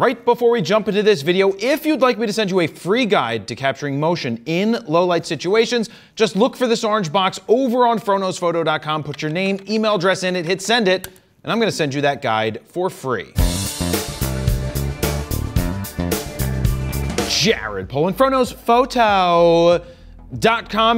Right before we jump into this video, if you'd like me to send you a free guide to capturing motion in low light situations, just look for this orange box over on froknowsphoto.com, put your name, email address in it, hit send it, and I'm gonna send you that guide for free. Jared Polin, FroKnows Photo.com.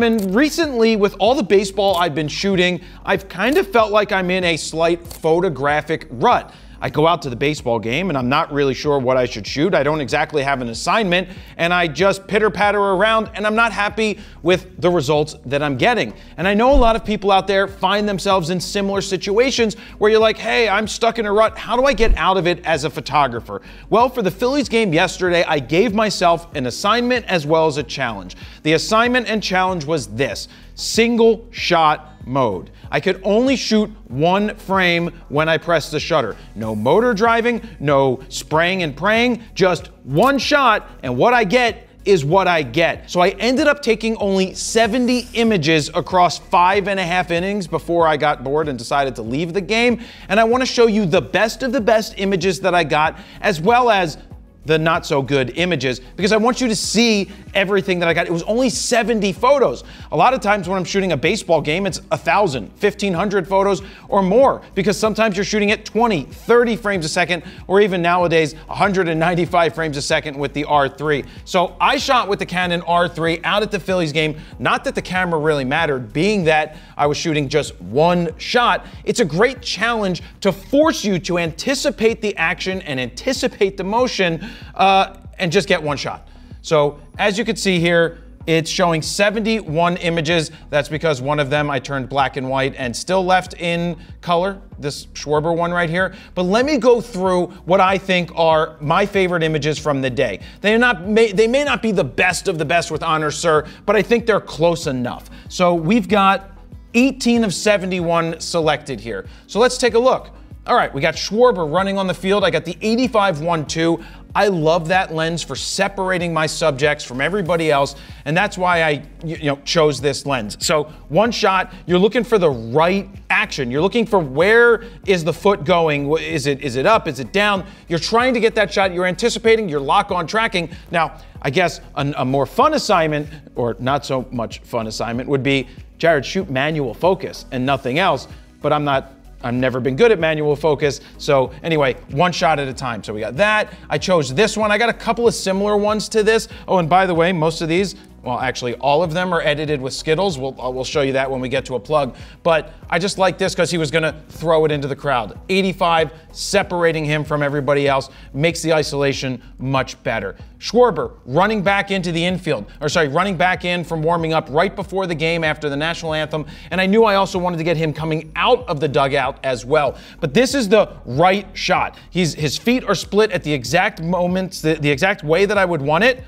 And recently, with all the baseball I've been shooting, I've kind of felt like I'm in a slight photographic rut. I go out to the baseball game and I'm not really sure what I should shoot. I don't exactly have an assignment and I just pitter patter around and I'm not happy with the results that I'm getting. And I know a lot of people out there find themselves in similar situations where you're like, hey, I'm stuck in a rut. How do I get out of it as a photographer? Well, for the Phillies game yesterday, I gave myself an assignment as well as a challenge. The assignment and challenge was this single shot mode. I could only shoot one frame when I pressed the shutter. No motor driving, no spraying and praying, just one shot, and what I get is what I get. So I ended up taking only 70 images across five and a half innings before I got bored and decided to leave the game. And I wanna show you the best of the best images that I got, as well as the not so good images because I want you to see everything that I got. It was only 70 photos. A lot of times when I'm shooting a baseball game, it's 1,000, 1,500 photos or more because sometimes you're shooting at 20, 30 frames a second, or even nowadays 195 frames a second with the R3. So I shot with the Canon R3 out at the Phillies game. Not that the camera really mattered, being that I was shooting just one shot. It's a great challenge to force you to anticipate the action and anticipate the motion uh, and just get one shot. So as you can see here, it's showing 71 images. That's because one of them I turned black and white and still left in color, this Schwarber one right here. But let me go through what I think are my favorite images from the day. They, not, may, they may not be the best of the best with honor, sir, but I think they're close enough. So we've got 18 of 71 selected here. So let's take a look. All right, we got Schwarber running on the field. I got the 85 1 2. I love that lens for separating my subjects from everybody else, and that's why I you know chose this lens. So one shot, you're looking for the right action. You're looking for where is the foot going? Is it is it up? Is it down? You're trying to get that shot. You're anticipating. You're lock on tracking. Now, I guess a, a more fun assignment, or not so much fun assignment, would be Jared shoot manual focus and nothing else. But I'm not I've never been good at manual focus. So anyway, one shot at a time. So we got that. I chose this one. I got a couple of similar ones to this. Oh, and by the way, most of these well, actually, all of them are edited with Skittles. We'll, uh, we'll show you that when we get to a plug. But I just like this because he was going to throw it into the crowd. 85, separating him from everybody else, makes the isolation much better. Schwarber running back into the infield, or sorry, running back in from warming up right before the game after the national anthem. And I knew I also wanted to get him coming out of the dugout as well. But this is the right shot. He's, his feet are split at the exact moments, the, the exact way that I would want it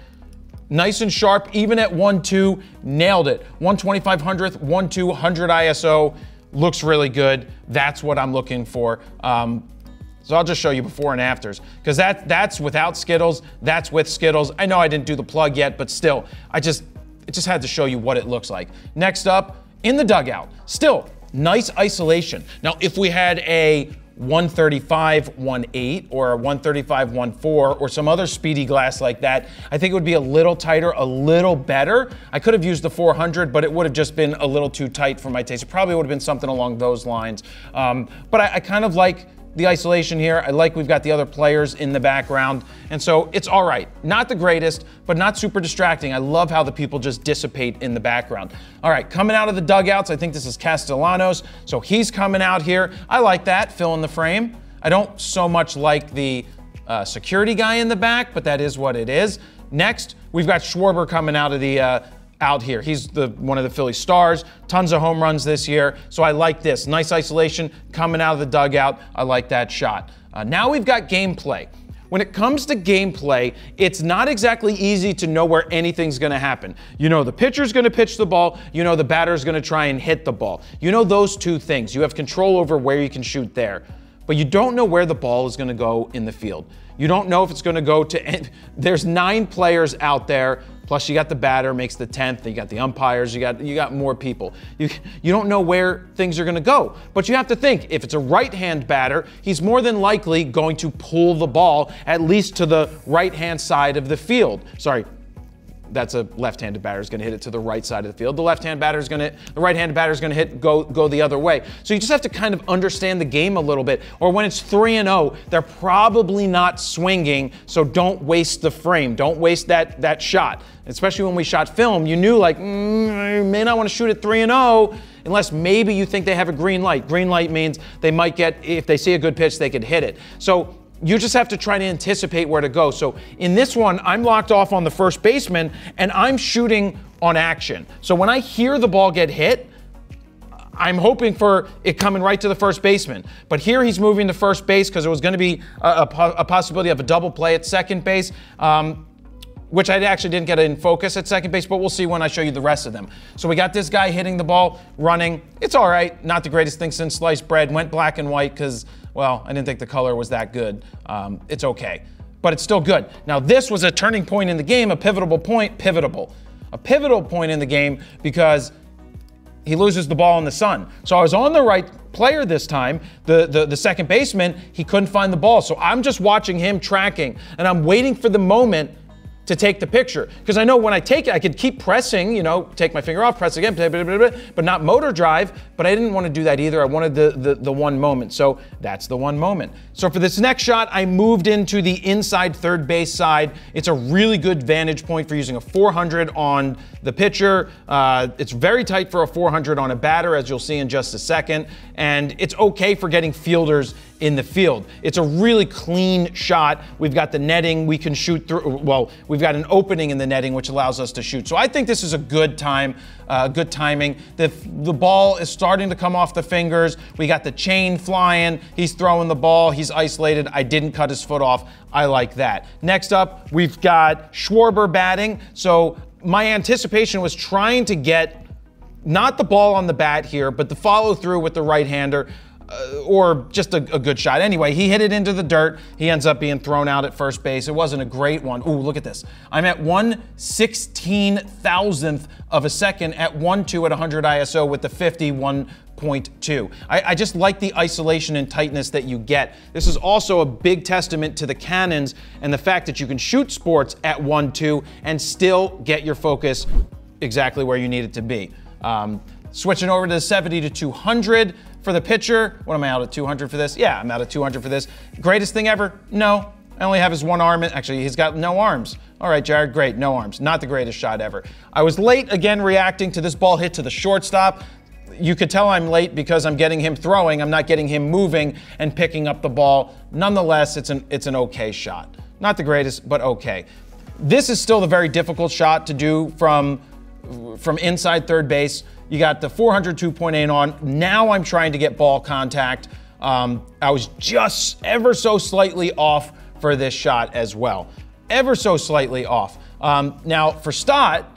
nice and sharp, even at 1-2, nailed it. 12500th, 1-2, 100 ISO, looks really good. That's what I'm looking for. Um, so I'll just show you before and afters because that that's without Skittles, that's with Skittles. I know I didn't do the plug yet, but still, I just it just had to show you what it looks like. Next up, in the dugout, still nice isolation. Now, if we had a 135 1.8 or a 135 1.4 or some other speedy glass like that, I think it would be a little tighter, a little better. I could have used the 400, but it would have just been a little too tight for my taste. It probably would have been something along those lines. Um, but I, I kind of like the isolation here. I like we've got the other players in the background. And so it's all right. Not the greatest, but not super distracting. I love how the people just dissipate in the background. All right, coming out of the dugouts, I think this is Castellanos. So he's coming out here. I like that, fill in the frame. I don't so much like the uh, security guy in the back, but that is what it is. Next, we've got Schwarber coming out of the uh, out here. He's the one of the Philly stars, tons of home runs this year. So I like this. Nice isolation coming out of the dugout. I like that shot. Uh, now we've got gameplay. When it comes to gameplay, it's not exactly easy to know where anything's going to happen. You know the pitcher's going to pitch the ball, you know the batter's going to try and hit the ball. You know those two things. You have control over where you can shoot there. But you don't know where the ball is going to go in the field. You don't know if it's going to go to. There's nine players out there Plus, you got the batter makes the tenth. You got the umpires. You got you got more people. You you don't know where things are going to go. But you have to think if it's a right-hand batter, he's more than likely going to pull the ball at least to the right-hand side of the field. Sorry, that's a left-handed batter is going to hit it to the right side of the field. The left-hand batter is going to, the right-handed batter is going to hit go go the other way. So you just have to kind of understand the game a little bit. Or when it's three and zero, oh, they're probably not swinging. So don't waste the frame. Don't waste that that shot. Especially when we shot film, you knew like mm, you may not want to shoot at three and zero oh, unless maybe you think they have a green light. Green light means they might get if they see a good pitch, they could hit it. So you just have to try to anticipate where to go. So in this one, I'm locked off on the first baseman and I'm shooting on action. So when I hear the ball get hit, I'm hoping for it coming right to the first baseman. But here he's moving to first base because there was going to be a, a, a, possibility of a double play at second base. Um, which I actually didn't get in focus at second base, but we'll see when I show you the rest of them. So we got this guy hitting the ball, running. It's all right. Not the greatest thing since sliced bread. Went black and white because well, I didn't think the color was that good. Um, it's okay, but it's still good. Now, this was a turning point in the game, a pivotal point, pivotal, a pivotal point in the game because he loses the ball in the sun. So I was on the right player this time, the, the, the second baseman, he couldn't find the ball. So I'm just watching him tracking and I'm waiting for the moment to take the picture. Because I know when I take it, I could keep pressing, you know, take my finger off, press again, blah, blah, blah, but not motor drive. But I didn't want to do that either. I wanted the, the, the one moment. So that's the one moment. So for this next shot, I moved into the inside third base side. It's a really good vantage point for using a 400 on the pitcher. Uh, it's very tight for a 400 on a batter, as you'll see in just a second. And it's okay for getting fielders in the field. It's a really clean shot. We've got the netting we can shoot through. Well, we've got an opening in the netting which allows us to shoot. So I think this is a good time, uh, good timing. The, the ball is starting to come off the fingers. We got the chain flying. He's throwing the ball. He's isolated. I didn't cut his foot off. I like that. Next up, we've got Schwarber batting. So my anticipation was trying to get not the ball on the bat here, but the follow through with the right hander or just a, a, good shot. Anyway, he hit it into the dirt. He ends up being thrown out at first base. It wasn't a great one. Ooh, look at this. I'm at one sixteen thousandth of a second at 1-2 at 100 ISO with the 51.2. I, I just like the isolation and tightness that you get. This is also a big testament to the Canons and the fact that you can shoot sports at 1-2 and still get your focus exactly where you need it to be. Um, switching over to the 70 to 200, for the pitcher, what am I out at 200 for this? Yeah, I'm out at 200 for this. Greatest thing ever? No. I only have his one arm. Actually, he's got no arms. All right, Jared, great, no arms. Not the greatest shot ever. I was late again reacting to this ball hit to the shortstop. You could tell I'm late because I'm getting him throwing. I'm not getting him moving and picking up the ball. Nonetheless, it's an it's an okay shot. Not the greatest, but okay. This is still the very difficult shot to do from from inside third base. You got the 402.8 on. Now I'm trying to get ball contact. Um, I was just ever so slightly off for this shot as well. Ever so slightly off. Um, now for Stott,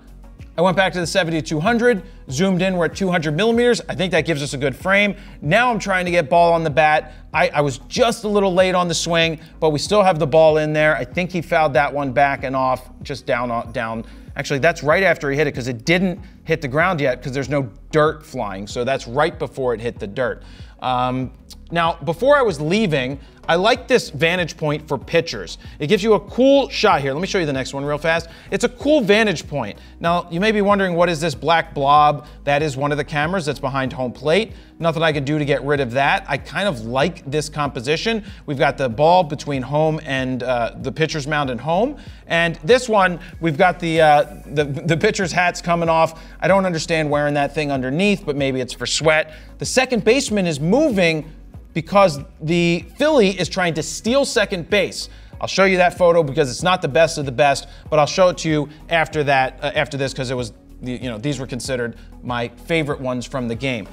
I went back to the 70 to 200, zoomed in, we're at 200 millimeters. I think that gives us a good frame. Now I'm trying to get ball on the bat. I, I, was just a little late on the swing, but we still have the ball in there. I think he fouled that one back and off, just down, down Actually, that's right after he hit it because it didn't hit the ground yet because there's no dirt flying. So that's right before it hit the dirt. Um, now, before I was leaving, I like this vantage point for pitchers. It gives you a cool shot here. Let me show you the next one real fast. It's a cool vantage point. Now, you may be wondering what is this black blob? That is one of the cameras that's behind home plate. Nothing I can do to get rid of that. I kind of like this composition. We've got the ball between home and uh, the pitcher's mound and home. And this one, we've got the, uh, the, the pitcher's hats coming off. I don't understand wearing that thing underneath, but maybe it's for sweat. The second baseman is moving because the Philly is trying to steal second base. I'll show you that photo because it's not the best of the best, but I'll show it to you after that, uh, after this, because it was, you know, these were considered my favorite ones from the game.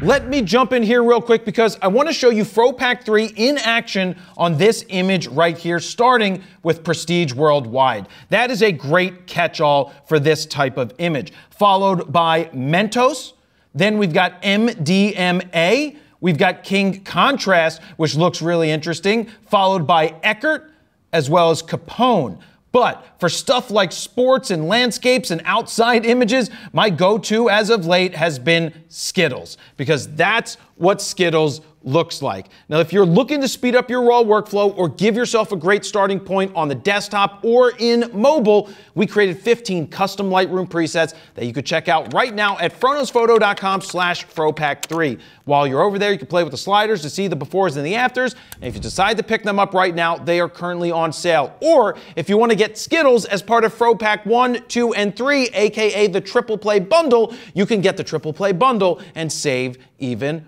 Let me jump in here real quick because I want to show you FroPack 3 in action on this image right here, starting with Prestige Worldwide. That is a great catch-all for this type of image, followed by Mentos. Then we've got MDMA, We've got King Contrast, which looks really interesting, followed by Eckert, as well as Capone. But for stuff like sports and landscapes and outside images, my go to as of late has been Skittles because that's what Skittles looks like. Now, if you're looking to speed up your raw workflow or give yourself a great starting point on the desktop or in mobile, we created 15 custom Lightroom presets that you could check out right now at froknowsphoto.com slash fropack3. While you're over there, you can play with the sliders to see the befores and the afters. And if you decide to pick them up right now, they are currently on sale. Or if you want to get Skittles as part of FroPack 1, 2, and 3, aka the Triple Play Bundle, you can get the Triple Play Bundle and save even.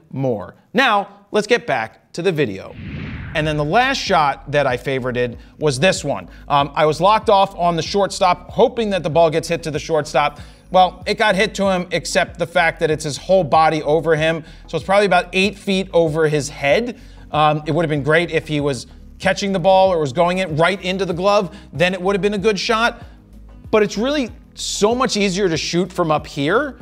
Now, let's get back to the video. And then the last shot that I favorited was this one. Um, I was locked off on the shortstop, hoping that the ball gets hit to the shortstop. Well, it got hit to him, except the fact that it's his whole body over him. So it's probably about eight feet over his head. Um, it would have been great if he was catching the ball or was going it right into the glove. Then it would have been a good shot. But it's really so much easier to shoot from up here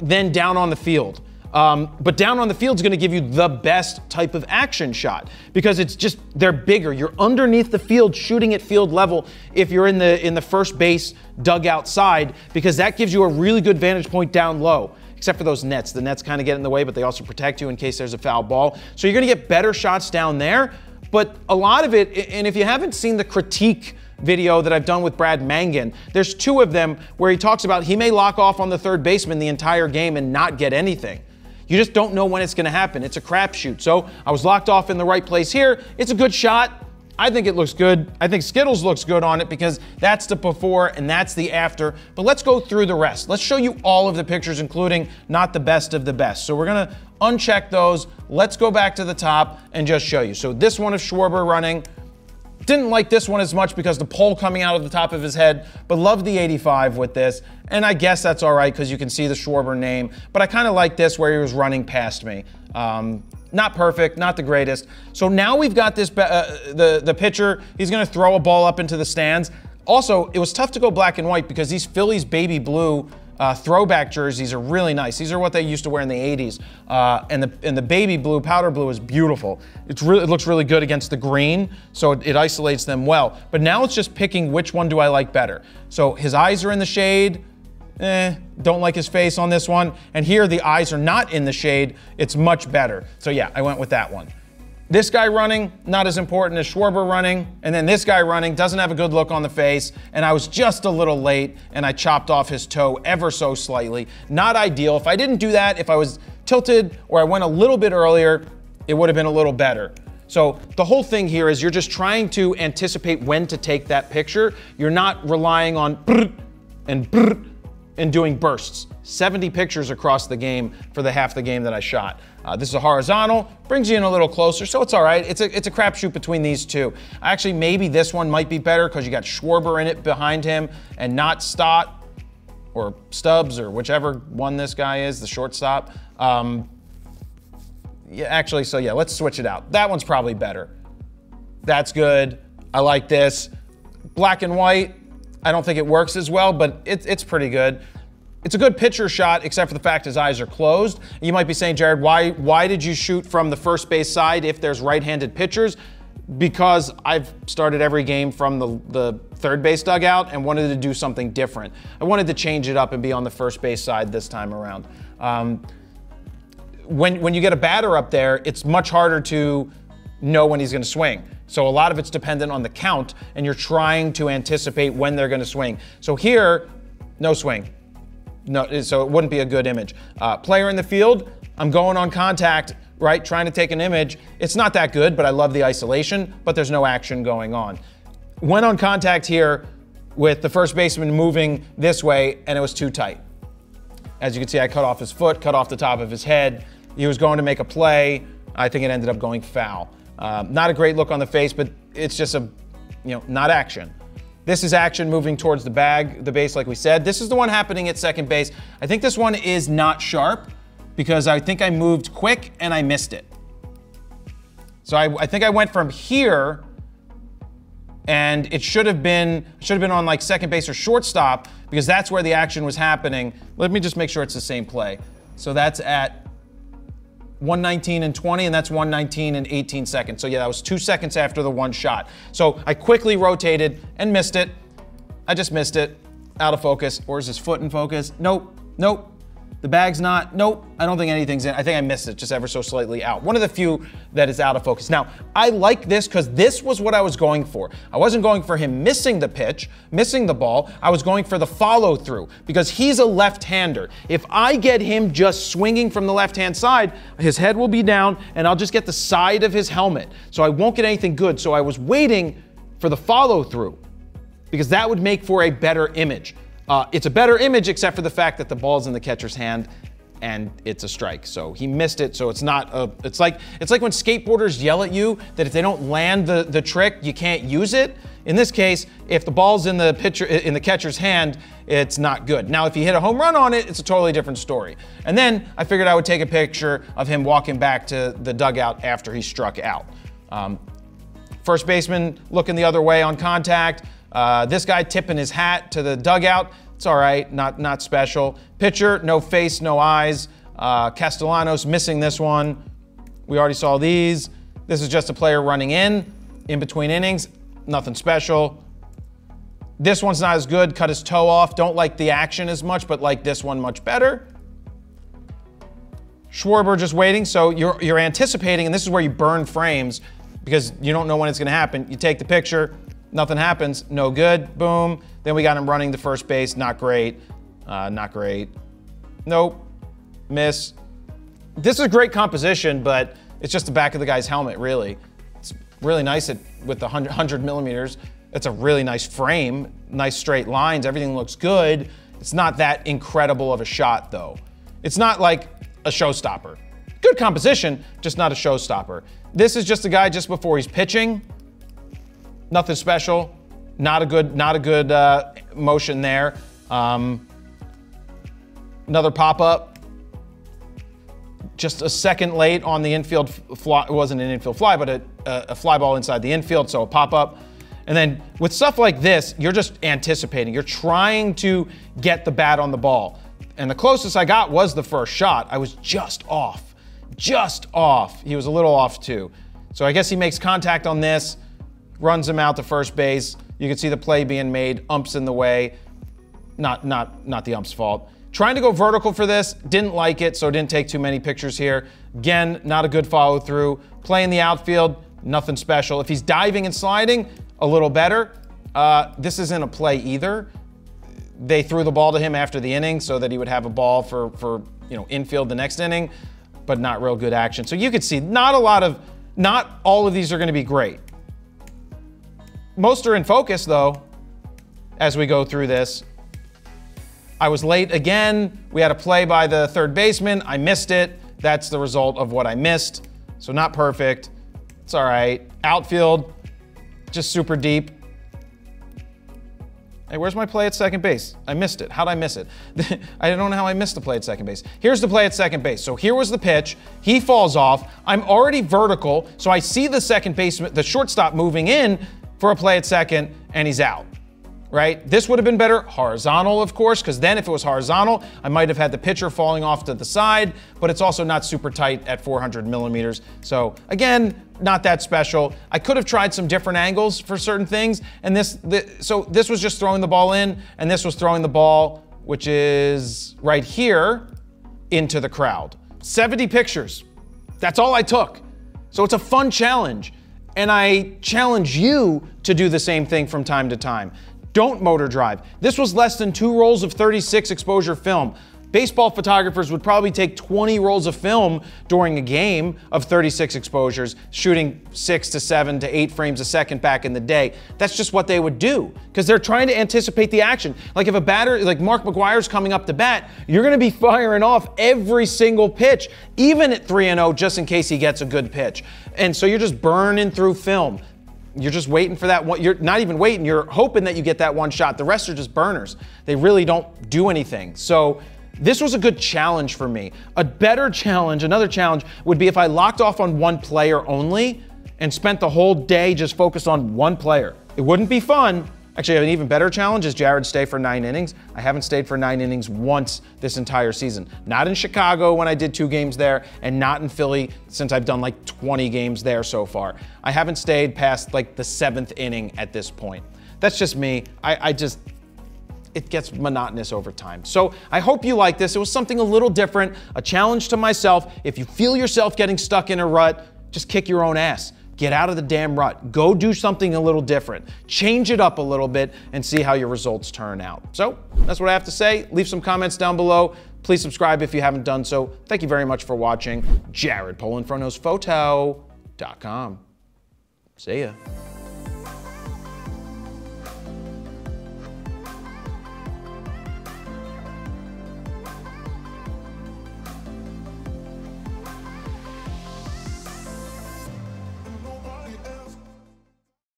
than down on the field. Um, but down on the field is going to give you the best type of action shot because it's just they're bigger. You're underneath the field shooting at field level if you're in the in the first base dugout side because that gives you a really good vantage point down low. Except for those nets. The nets kind of get in the way, but they also protect you in case there's a foul ball. So you're going to get better shots down there. But a lot of it, and if you haven't seen the critique video that I've done with Brad Mangin. There's two of them where he talks about he may lock off on the third baseman the entire game and not get anything. You just don't know when it's going to happen. It's a crapshoot. So I was locked off in the right place here. It's a good shot. I think it looks good. I think Skittles looks good on it because that's the before and that's the after. But let's go through the rest. Let's show you all of the pictures, including not the best of the best. So we're going to uncheck those. Let's go back to the top and just show you. So this one of Schwarber running. Didn't like this one as much because the pole coming out of the top of his head, but loved the 85 with this. And I guess that's all right because you can see the Schwarber name. But I kind of like this where he was running past me. Um, not perfect, not the greatest. So now we've got this, uh, the, the pitcher, he's gonna throw a ball up into the stands. Also, it was tough to go black and white because these Phillies baby blue uh, throwback jerseys are really nice. These are what they used to wear in the 80s. Uh, and, the, and the baby blue, powder blue is beautiful. It's really, it looks really good against the green, so it, it isolates them well. But now it's just picking which one do I like better. So his eyes are in the shade, eh, don't like his face on this one. And here the eyes are not in the shade, it's much better. So yeah, I went with that one. This guy running, not as important as Schwarber running. And then this guy running doesn't have a good look on the face. And I was just a little late and I chopped off his toe ever so slightly. Not ideal. If I didn't do that, if I was tilted or I went a little bit earlier, it would have been a little better. So the whole thing here is you're just trying to anticipate when to take that picture. You're not relying on and and doing bursts. 70 pictures across the game for the half the game that I shot. Uh, this is a horizontal, brings you in a little closer, so it's all right. It's a, it's a crapshoot between these two. Actually, maybe this one might be better because you got Schwarber in it behind him and not Stott or Stubbs or whichever one this guy is, the shortstop. Um, yeah, actually, so yeah, let's switch it out. That one's probably better. That's good. I like this. Black and white, I don't think it works as well, but it, it's pretty good. It's a good pitcher shot, except for the fact his eyes are closed. You might be saying, Jared, why, why did you shoot from the first base side if there's right-handed pitchers? Because I've started every game from the, the third base dugout and wanted to do something different. I wanted to change it up and be on the first base side this time around. Um, when, when you get a batter up there, it's much harder to know when he's going to swing. So a lot of it's dependent on the count, and you're trying to anticipate when they're going to swing. So here, no swing. No, so it wouldn't be a good image. Uh, player in the field, I'm going on contact, right? Trying to take an image. It's not that good, but I love the isolation, but there's no action going on. Went on contact here with the first baseman moving this way, and it was too tight. As you can see, I cut off his foot, cut off the top of his head. He was going to make a play. I think it ended up going foul. Uh, not a great look on the face, but it's just a, you know, not action. This is action moving towards the bag, the base, like we said. This is the one happening at second base. I think this one is not sharp because I think I moved quick and I missed it. So I, I think I went from here and it should have been should have been on like second base or shortstop because that's where the action was happening. Let me just make sure it's the same play. So that's at 119 and 20, and that's 119 and 18 seconds. So yeah, that was two seconds after the one shot. So I quickly rotated and missed it. I just missed it. Out of focus. Or is his foot in focus? Nope. Nope. The bag's not, nope, I don't think anything's in. I think I missed it just ever so slightly out. One of the few that is out of focus. Now, I like this because this was what I was going for. I wasn't going for him missing the pitch, missing the ball. I was going for the follow through because he's a left hander. If I get him just swinging from the left hand side, his head will be down and I'll just get the side of his helmet. So I won't get anything good. So I was waiting for the follow through because that would make for a better image. Uh, it's a better image, except for the fact that the ball's in the catcher's hand and it's a strike. So he missed it. So it's not a. It's like it's like when skateboarders yell at you that if they don't land the the trick, you can't use it. In this case, if the ball's in the pitcher in the catcher's hand, it's not good. Now, if you hit a home run on it, it's a totally different story. And then I figured I would take a picture of him walking back to the dugout after he struck out. Um, first baseman looking the other way on contact. Uh, this guy tipping his hat to the dugout. It's all right, not, not special. Pitcher, no face, no eyes. Uh, Castellanos missing this one. We already saw these. This is just a player running in, in between innings. Nothing special. This one's not as good. Cut his toe off. Don't like the action as much, but like this one much better. Schwarber just waiting. So you're, you're anticipating, and this is where you burn frames because you don't know when it's going to happen. You take the picture, Nothing happens. No good. Boom. Then we got him running to first base. Not great. Uh, not great. Nope. Miss. This is great composition, but it's just the back of the guy's helmet, really. It's really nice at, with the 100, 100 millimeters. It's a really nice frame, nice straight lines. Everything looks good. It's not that incredible of a shot, though. It's not like a showstopper. Good composition, just not a showstopper. This is just a guy just before he's pitching nothing special. Not a good, not a good uh, motion there. Um, another pop up. Just a second late on the infield fly. It wasn't an infield fly, but a, a fly ball inside the infield, so a pop up. And then with stuff like this, you're just anticipating. You're trying to get the bat on the ball. And the closest I got was the first shot. I was just off. Just off. He was a little off too. So I guess he makes contact on this runs him out to first base. You can see the play being made, umps in the way. Not, not, not the ump's fault. Trying to go vertical for this, didn't like it, so didn't take too many pictures here. Again, not a good follow through. Play in the outfield, nothing special. If he's diving and sliding, a little better. Uh, this isn't a play either. They threw the ball to him after the inning so that he would have a ball for, for you know infield the next inning, but not real good action. So you could see not a lot of, not all of these are going to be great. Most are in focus, though, as we go through this. I was late again. We had a play by the third baseman. I missed it. That's the result of what I missed. So, not perfect. It's all right. Outfield, just super deep. Hey, where's my play at second base? I missed it. How'd I miss it? I don't know how I missed the play at second base. Here's the play at second base. So here was the pitch. He falls off. I'm already vertical, so I see the second baseman, the shortstop moving in for a play at second, and he's out. Right? This would have been better horizontal, of course, because then if it was horizontal, I might have had the pitcher falling off to the side, but it's also not super tight at 400 millimeters. So again, not that special. I could have tried some different angles for certain things, and this, so this was just throwing the ball in, and this was throwing the ball, which is right here, into the crowd. 70 pictures. That's all I took. So it's a fun challenge. And I challenge you to do the same thing from time to time. Don't motor drive. This was less than two rolls of 36 exposure film. Baseball photographers would probably take 20 rolls of film during a game of 36 exposures, shooting six to seven to eight frames a second back in the day. That's just what they would do because they're trying to anticipate the action. Like if a batter, like Mark McGwire's coming up to bat, you're going to be firing off every single pitch, even at 3 0, just in case he gets a good pitch. And so you're just burning through film. You're just waiting for that one. You're not even waiting. You're hoping that you get that one shot. The rest are just burners. They really don't do anything. So this was a good challenge for me. A better challenge, another challenge, would be if I locked off on one player only and spent the whole day just focused on one player. It wouldn't be fun, Actually, an even better challenge is Jared stay for nine innings. I haven't stayed for nine innings once this entire season. Not in Chicago when I did two games there, and not in Philly since I've done like 20 games there so far. I haven't stayed past like the seventh inning at this point. That's just me. I, I just, it gets monotonous over time. So I hope you like this. It was something a little different, a challenge to myself. If you feel yourself getting stuck in a rut, just kick your own ass. Get out of the damn rut. Go do something a little different. Change it up a little bit and see how your results turn out. So that's what I have to say. leave some comments down below. Please subscribe if you haven't done so. Thank you very much for watching. Jared. See ya.